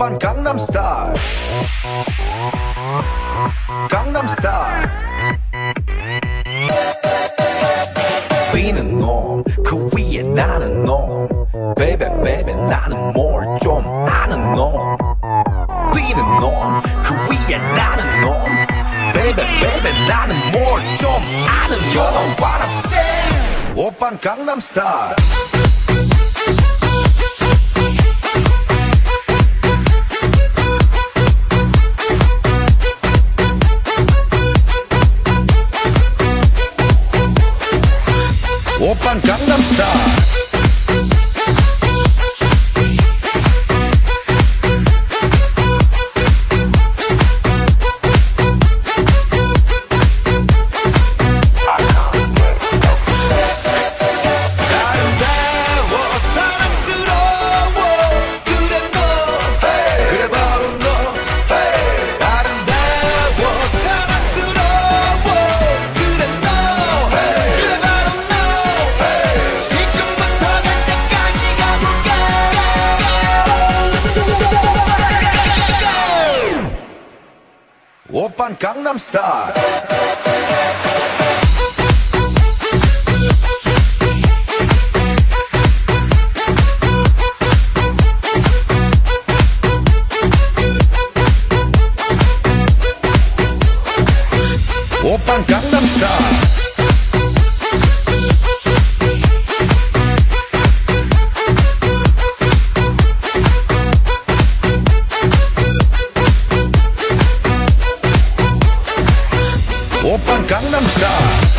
Style Gangnam Style 비는 놈그 위에 나는 놈 Baby baby 나는 뭘 좀 아는 놈 비는 놈그 위에 나는 놈 Baby baby 나는 뭘 좀 아는 놈 You know what I'm saying 오빤 강남 스타일 오빤 강남 스타일 오빤 강남 스타일 Gangnam Style.